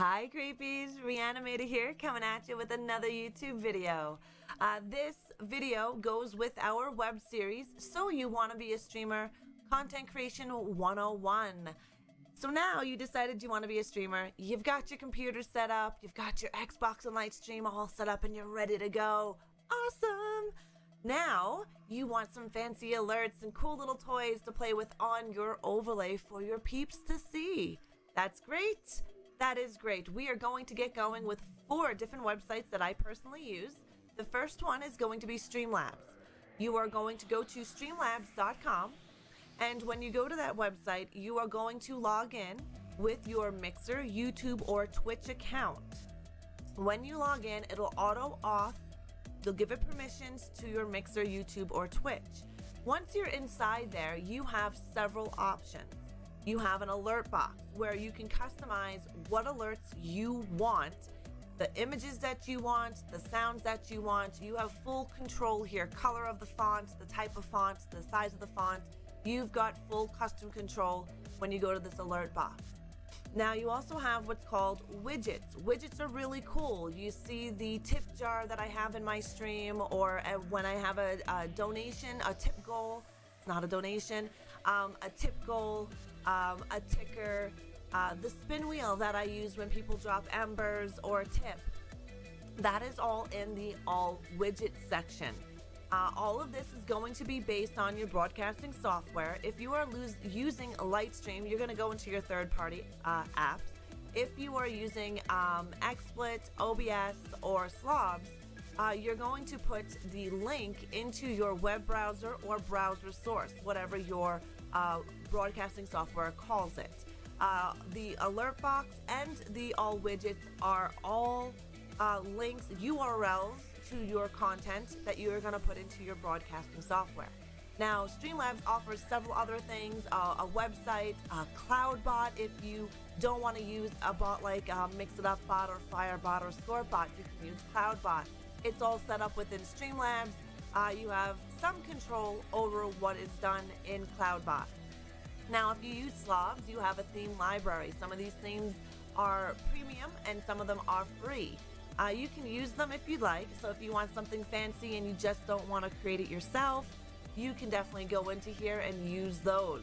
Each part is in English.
Hi creepies, ReAnimateHer here coming at you with another YouTube video. Uh, this video goes with our web series, So You Want to Be a Streamer, Content Creation 101. So now you decided you want to be a streamer, you've got your computer set up, you've got your Xbox and Lightstream all set up and you're ready to go. Awesome! Now, you want some fancy alerts and cool little toys to play with on your overlay for your peeps to see. That's great! That is great. We are going to get going with four different websites that I personally use. The first one is going to be Streamlabs. You are going to go to streamlabs.com, and when you go to that website, you are going to log in with your Mixer, YouTube, or Twitch account. When you log in, it'll auto off, you'll give it permissions to your Mixer, YouTube, or Twitch. Once you're inside there, you have several options you have an alert box where you can customize what alerts you want, the images that you want, the sounds that you want. You have full control here color of the font, the type of font, the size of the font. You've got full custom control when you go to this alert box. Now you also have what's called widgets. Widgets are really cool. You see the tip jar that I have in my stream or uh, when I have a, a donation, a tip goal, it's not a donation, um, a tip goal, um, a ticker, uh, the spin wheel that I use when people drop embers or tip. That is all in the all widget section. Uh, all of this is going to be based on your broadcasting software. If you are using Lightstream, you're going to go into your third party uh, apps. If you are using um, XSplit, OBS, or Slobs, uh, you're going to put the link into your web browser or browser source, whatever your uh, broadcasting software calls it. Uh, the alert box and the all widgets are all uh, links, URLs to your content that you are going to put into your broadcasting software. Now, Streamlabs offers several other things uh, a website, a cloud bot If you don't want to use a bot like uh, MixItUp Bot or Firebot or ScoreBot, you can use CloudBot. It's all set up within Streamlabs. Uh, you have some control over what is done in CloudBot. Now, if you use Slobs, you have a theme library. Some of these themes are premium and some of them are free. Uh, you can use them if you'd like. So if you want something fancy and you just don't want to create it yourself, you can definitely go into here and use those.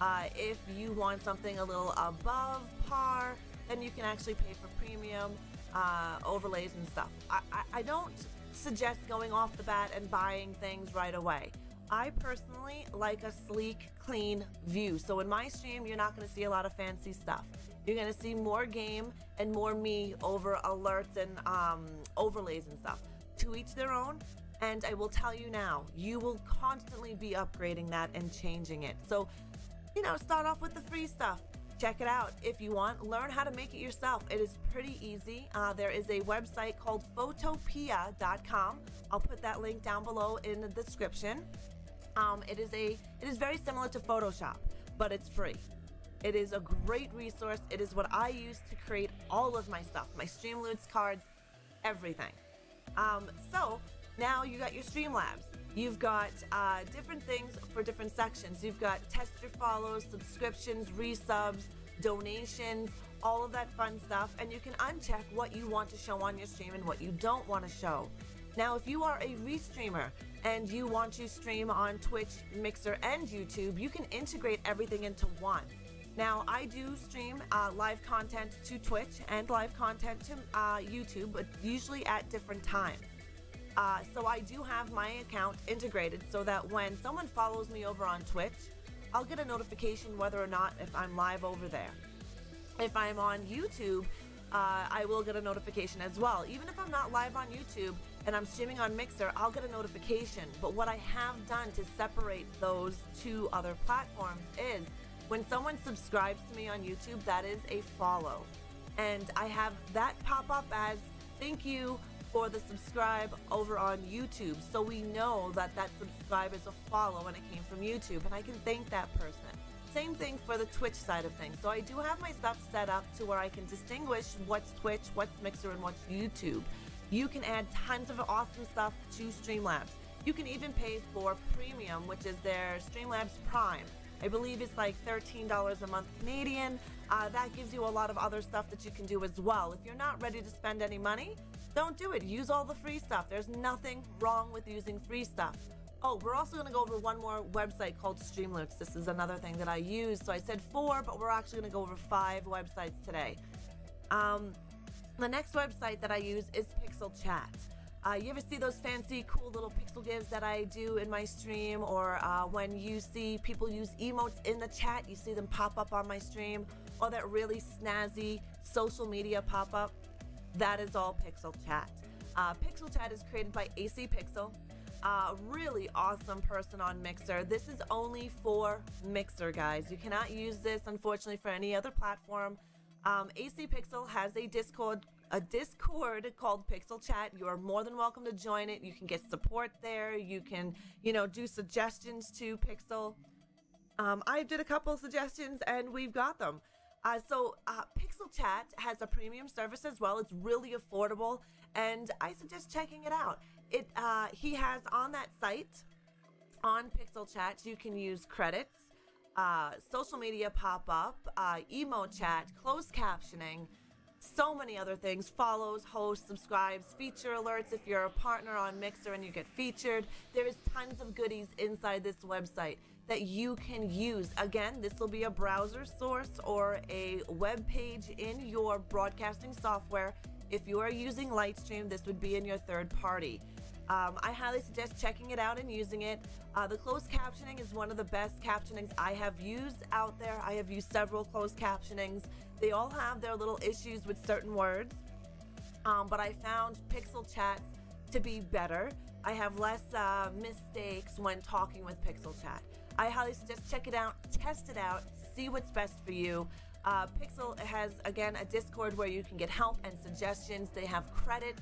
Uh, if you want something a little above par, then you can actually pay for premium uh, overlays and stuff. I, I, I don't suggest going off the bat and buying things right away. I personally like a sleek, clean view. So in my stream, you're not going to see a lot of fancy stuff. You're going to see more game and more me over alerts and um, overlays and stuff. To each their own. And I will tell you now, you will constantly be upgrading that and changing it. So, you know, start off with the free stuff. Check it out if you want. Learn how to make it yourself. It is pretty easy. Uh, there is a website called photopea.com. I'll put that link down below in the description. Um, it is a it is very similar to Photoshop, but it's free. It is a great resource. It is what I use to create all of my stuff, my stream Streamloots cards, everything. Um, so now you got your Streamlabs. You've got uh, different things for different sections. You've got test your follows, subscriptions, resubs, donations, all of that fun stuff. And you can uncheck what you want to show on your stream and what you don't want to show. Now, if you are a restreamer and you want to stream on Twitch, Mixer, and YouTube, you can integrate everything into one. Now, I do stream uh, live content to Twitch and live content to uh, YouTube, but usually at different times. Uh, so I do have my account integrated so that when someone follows me over on Twitch, I'll get a notification whether or not if I'm live over there. If I'm on YouTube, uh, I will get a notification as well. Even if I'm not live on YouTube and I'm streaming on Mixer, I'll get a notification. But what I have done to separate those two other platforms is when someone subscribes to me on YouTube, that is a follow. And I have that pop up as thank you for the subscribe over on YouTube. So we know that that subscribe is a follow and it came from YouTube, and I can thank that person. Same thing for the Twitch side of things. So I do have my stuff set up to where I can distinguish what's Twitch, what's Mixer, and what's YouTube. You can add tons of awesome stuff to Streamlabs. You can even pay for Premium, which is their Streamlabs Prime. I believe it's like $13 a month Canadian. Uh, that gives you a lot of other stuff that you can do as well. If you're not ready to spend any money, don't do it. Use all the free stuff. There's nothing wrong with using free stuff. Oh, we're also going to go over one more website called Streamloots. This is another thing that I use. So I said four, but we're actually going to go over five websites today. Um, the next website that I use is Pixel Chat. Uh, you ever see those fancy, cool little pixel gives that I do in my stream, or uh, when you see people use emotes in the chat, you see them pop up on my stream, or that really snazzy social media pop up? That is all Pixel Chat. Uh, Pixel Chat is created by AC Pixel, a really awesome person on Mixer. This is only for Mixer, guys. You cannot use this, unfortunately, for any other platform. Um, AC Pixel has a Discord a Discord called Pixel Chat. You are more than welcome to join it. You can get support there. You can, you know, do suggestions to Pixel. Um, I did a couple suggestions and we've got them. Uh, so uh, Pixel Chat has a premium service as well. It's really affordable, and I suggest checking it out. It uh, he has on that site on Pixel Chat. You can use credits, uh, social media pop up, uh, emo chat, closed captioning so many other things follows, hosts, subscribes, feature alerts if you're a partner on Mixer and you get featured. There is tons of goodies inside this website that you can use. Again, this will be a browser source or a web page in your broadcasting software. If you are using Lightstream, this would be in your third party. Um, I highly suggest checking it out and using it. Uh, the closed captioning is one of the best captionings I have used out there. I have used several closed captionings. They all have their little issues with certain words, um, but I found Pixel Chat to be better. I have less uh, mistakes when talking with Pixel Chat. I highly suggest check it out, test it out, see what's best for you. Uh, Pixel has again a Discord where you can get help and suggestions. They have credits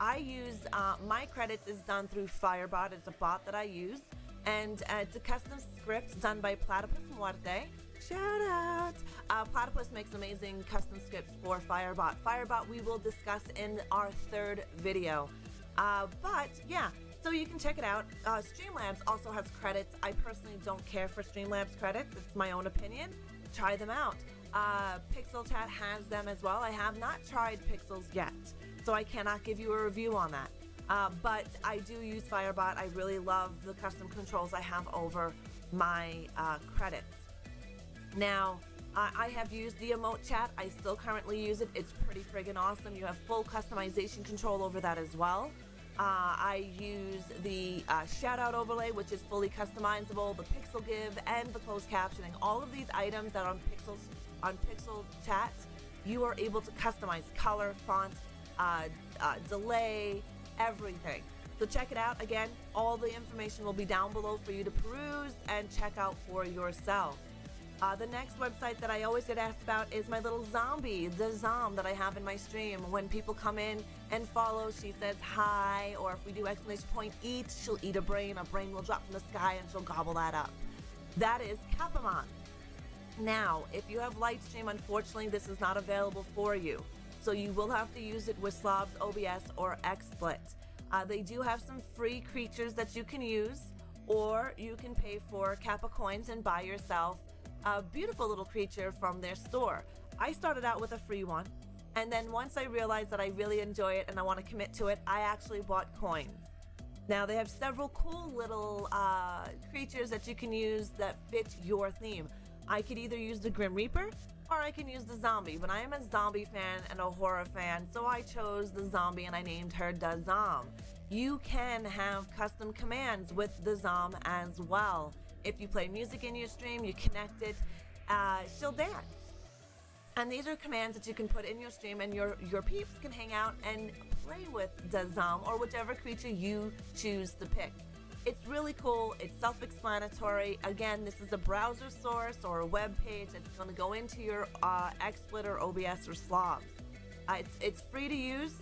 I use uh, my credits is done through Firebot. It's a bot that I use, and uh, it's a custom script done by Platypus Muerte. Shout out! Uh, Platypus makes amazing custom scripts for Firebot. Firebot we will discuss in our third video. Uh, but yeah, so you can check it out. Uh, Streamlabs also has credits. I personally don't care for Streamlabs credits. It's my own opinion. Try them out. Uh, Pixel Chat has them as well. I have not tried Pixels yet so I cannot give you a review on that. Uh, but I do use Firebot. I really love the custom controls I have over my uh, credits. Now, I have used the emote chat. I still currently use it. It's pretty friggin' awesome. You have full customization control over that as well. Uh, I use the uh, shout out overlay, which is fully customizable, the pixel give, and the closed captioning. All of these items that are on Pixels on Pixel Chat, you are able to customize color, font, uh, uh, delay, everything. So check it out. Again, all the information will be down below for you to peruse and check out for yourself. Uh, the next website that I always get asked about is my little zombie, the Zom that I have in my stream. When people come in and follow, she says hi, or if we do exclamation point eat, she'll eat a brain. A brain will drop from the sky and she'll gobble that up. That is Kappamon. Now, if you have Lightstream, unfortunately, this is not available for you so you will have to use it with Slobs OBS or XSplit. Uh, they do have some free creatures that you can use, or you can pay for Kappa coins and buy yourself a beautiful little creature from their store. I started out with a free one, and then once I realized that I really enjoy it and I want to commit to it, I actually bought coins. Now they have several cool little uh, creatures that you can use that fit your theme. I could either use the Grim Reaper, or I can use the zombie. But I am a zombie fan and a horror fan, so I chose the zombie and I named her Dazam. You can have custom commands with the Zom as well. If you play music in your stream, you connect it, uh, she'll dance. And these are commands that you can put in your stream, and your, your peeps can hang out and play with Dazam or whichever creature you choose to pick. It's really cool. It's self-explanatory. Again, this is a browser source or a web page that's going to go into your uh, XSplit or OBS or Slobs. Uh, it's, it's free to use.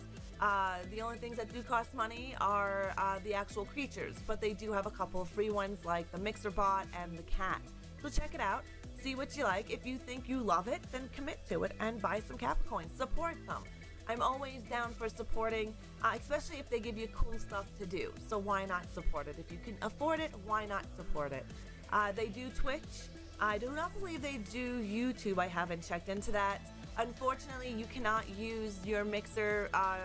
Uh, the only things that do cost money are uh, the actual creatures, but they do have a couple of free ones like the Mixer Bot and the Cat. So check it out, see what you like. If you think you love it, then commit to it and buy some Kappa. Support them. I'm always down for supporting, uh, especially if they give you cool stuff to do. So why not support it? If you can afford it, why not support it? Uh, they do Twitch. I do not believe they do YouTube. I haven't checked into that. Unfortunately, you cannot use your mixer, uh,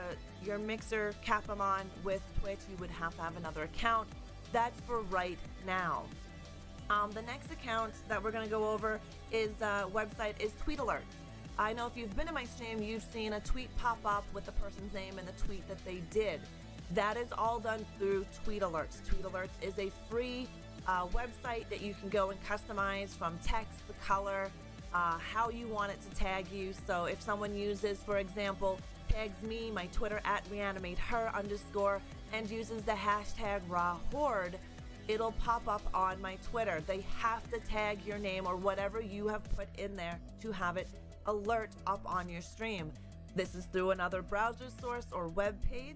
your mixer Kappamon with Twitch. You would have to have another account. That's for right now. Um, the next account that we're going to go over is uh, website is Tweet Alerts. I know if you've been in my stream, you've seen a tweet pop up with the person's name and the tweet that they did. That is all done through Tweet Alerts. Tweet Alerts is a free uh, website that you can go and customize from text, the color, uh, how you want it to tag you. So if someone uses, for example, tags me, my Twitter at reanimate her underscore, and uses the hashtag raw horde, it'll pop up on my Twitter. They have to tag your name or whatever you have put in there to have it alert up on your stream. This is through another browser source or web page.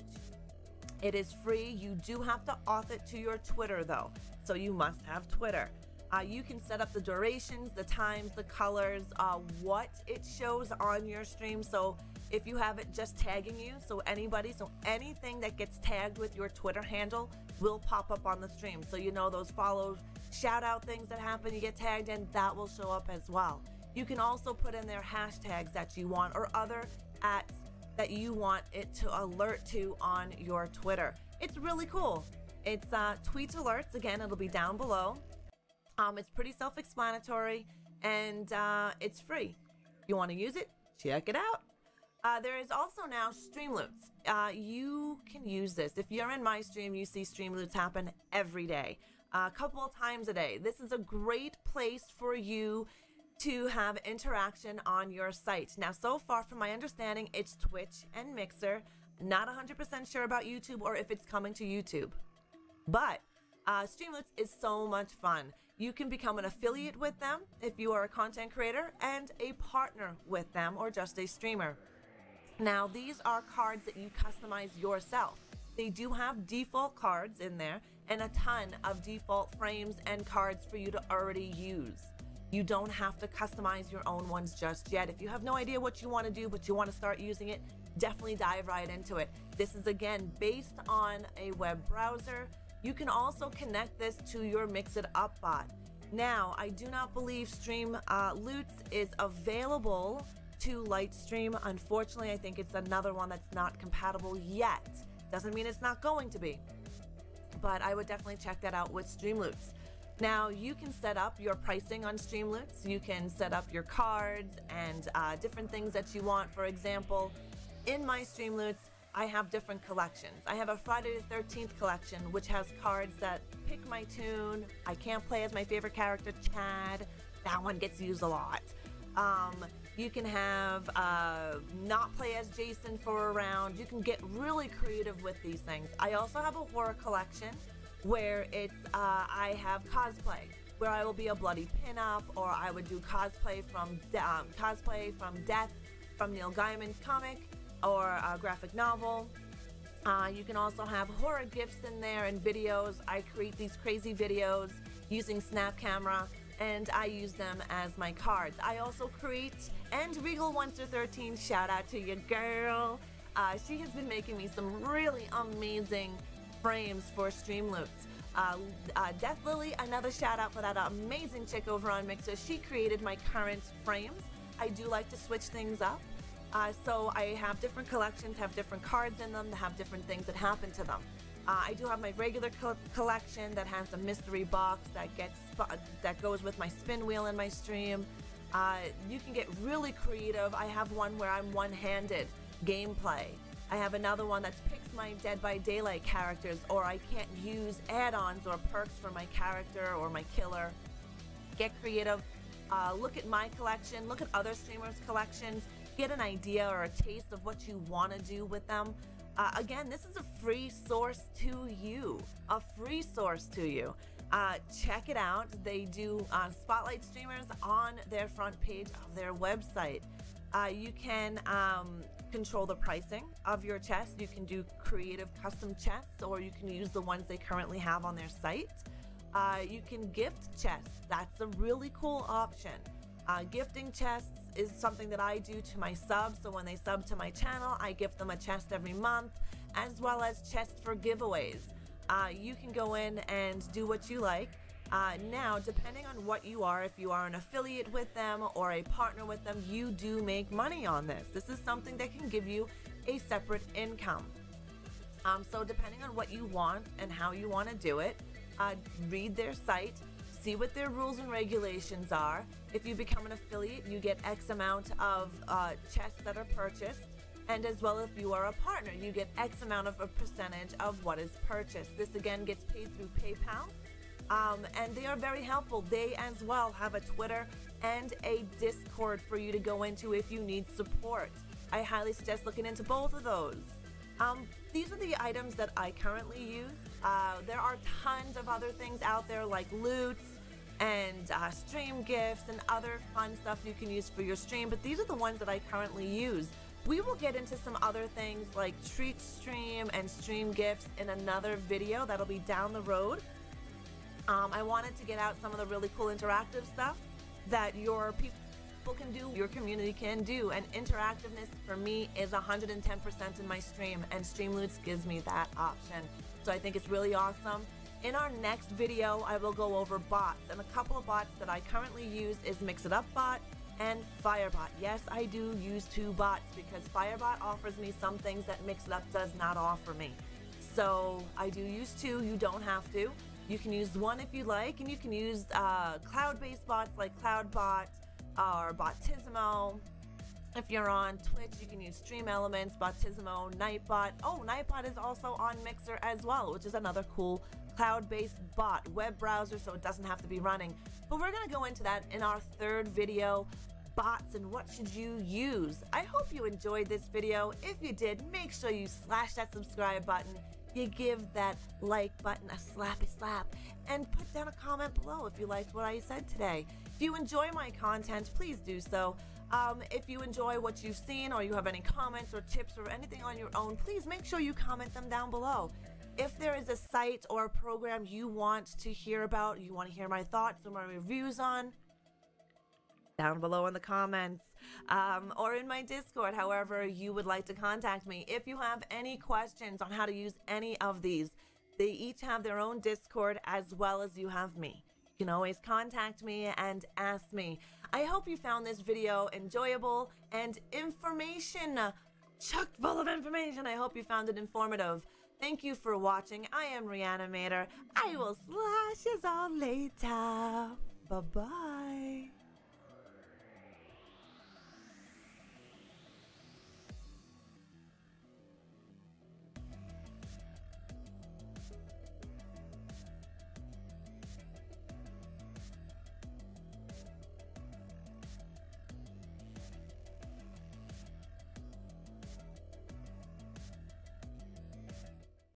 It is free. You do have to auth it to your Twitter though, so you must have Twitter. Uh, you can set up the durations, the times, the colors, uh, what it shows on your stream. So if you have it just tagging you, so anybody, so anything that gets tagged with your Twitter handle will pop up on the stream. So you know those follow, shout out things that happen, you get tagged in, that will show up as well. You can also put in their hashtags that you want or other at that you want it to alert to on your Twitter. It's really cool. It's uh, tweet alerts. Again, it'll be down below. Um, it's pretty self explanatory and uh, it's free. You want to use it, check it out. Uh, there is also now Streamloots. Uh, you can use this. If you're in my stream, you see Streamloots happen every day, a couple of times a day. This is a great place for you to have interaction on your site. Now, so far, from my understanding, it's Twitch and Mixer. Not 100% sure about YouTube or if it's coming to YouTube. But uh, Streamloots is so much fun. You can become an affiliate with them if you are a content creator and a partner with them or just a streamer. Now, these are cards that you customize yourself. They do have default cards in there and a ton of default frames and cards for you to already use. You don't have to customize your own ones just yet. If you have no idea what you want to do, but you want to start using it, definitely dive right into it. This is again based on a web browser. You can also connect this to your Mixit Up bot. Now, I do not believe Stream uh, Loots is available to Lightstream. Unfortunately, I think it's another one that's not compatible yet. Doesn't mean it's not going to be. But I would definitely check that out with Stream Streamloots. Now, you can set up your pricing on Streamloots. You can set up your cards and uh, different things that you want. For example, in my Streamloots, I have different collections. I have a Friday the 13th collection, which has cards that pick my tune. I can't play as my favorite character, Chad. That one gets used a lot. Um, you can have uh, not play as Jason for a round. You can get really creative with these things. I also have a horror collection where it's uh, I have cosplay, where I will be a bloody pinup, or I would do cosplay from um, cosplay from Death, from Neil Gaiman's comic or a graphic novel. Uh, you can also have horror gifts in there and videos. I create these crazy videos using Snap Camera and I use them as my cards. I also create, and Regal Once or 13, shout out to your girl. Uh, she has been making me some really amazing frames for Streamloots. Uh, uh, Death Lily, another shout out for that amazing chick over on Mixer. She created my current frames. I do like to switch things up. Uh, so I have different collections, have different cards in them, that have different things that happen to them. Uh, I do have my regular co collection that has a mystery box that gets that goes with my spin wheel in my stream. Uh, you can get really creative. I have one where I'm one-handed gameplay. I have another one that's my Dead by Daylight characters, or I can't use add-ons or perks for my character or my killer. Get creative. Uh, look at my collection. Look at other streamers' collections. Get an idea or a taste of what you want to do with them. Uh, again, this is a free source to you. A free source to you. Uh, check it out. They do uh, spotlight streamers on their front page of their website. Uh, you can um, control the pricing of your chests. You can do creative custom chests, or you can use the ones they currently have on their site. Uh, you can gift chests. That's a really cool option. Uh, gifting chests is something that I do to my subs. So when they sub to my channel, I gift them a chest every month, as well as chests for giveaways. Uh, you can go in and do what you like. Uh, now, depending on what you are, if you are an affiliate with them or a partner with them, you do make money on this. This is something that can give you a separate income. Um, so, depending on what you want and how you want to do it, uh, read their site, see what their rules and regulations are. If you become an affiliate, you get X amount of uh, chests that are purchased. And as well, if you are a partner, you get X amount of a percentage of what is purchased. This again gets paid through PayPal. Um, and they are very helpful. They as well have a Twitter and a Discord for you to go into if you need support. I highly suggest looking into both of those. Um, these are the items that I currently use. Uh, there are tons of other things out there like loots and uh, stream gifts and other fun stuff you can use for your stream, but these are the ones that I currently use. We will get into some other things like treat stream and stream gifts in another video that'll be down the road. Um, I wanted to get out some of the really cool interactive stuff that your people can do, your community can do, and interactiveness for me is 110% in my stream, and Streamloots gives me that option. So I think it's really awesome. In our next video, I will go over bots, and a couple of bots that I currently use is Mix It Up Bot and Firebot. Yes, I do use two bots because Firebot offers me some things that Mix It Up does not offer me. So I do use two, you don't have to. You can use one if you like, and you can use uh, cloud-based bots like CloudBot or Botisimo. If you're on Twitch, you can use Stream Elements, Botisimo, Nightbot. Oh, Nightbot is also on Mixer as well, which is another cool cloud-based bot, web browser, so it doesn't have to be running. But we're gonna go into that in our third video, bots and what should you use. I hope you enjoyed this video. If you did, make sure you slash that subscribe button, you give that like button a slappy slap, and put down a comment below if you liked what I said today. If you enjoy my content, please do so. Um, if you enjoy what you've seen or you have any comments or tips or anything on your own, please make sure you comment them down below. If there is a site or a program you want to hear about, you want to hear my thoughts or my reviews on, down below in the comments um, or in my Discord, however you would like to contact me. If you have any questions on how to use any of these, they each have their own Discord as well as you have me. You can always contact me and ask me. I hope you found this video enjoyable and information chock full of information. I hope you found it informative. Thank you for watching. I am ReAnimateHer. I will slash you all later. Bye bye.